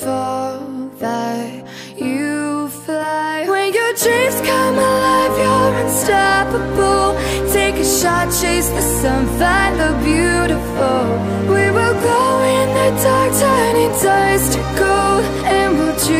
Fall that you fly. When your dreams come alive, you're unstoppable. Take a shot, chase the sun, find the beautiful. We will go in the dark, turning dust to gold, and we'll dream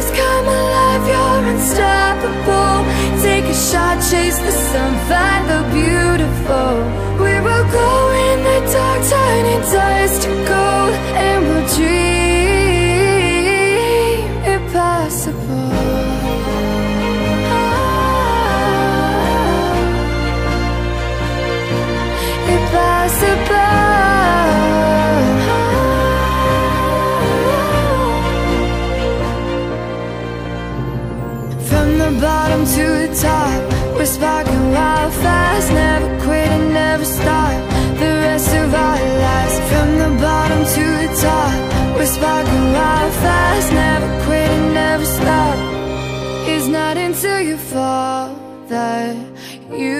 Your dreams the bottom to the top, we're sparking wild fast. Never quit and never stop. The rest of our lives. From the bottom to the top, we're sparking wild fast. Never quit and never stop. It's not until you fall that you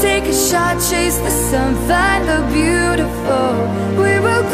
Take a shot, chase the sun, find the beautiful. We will.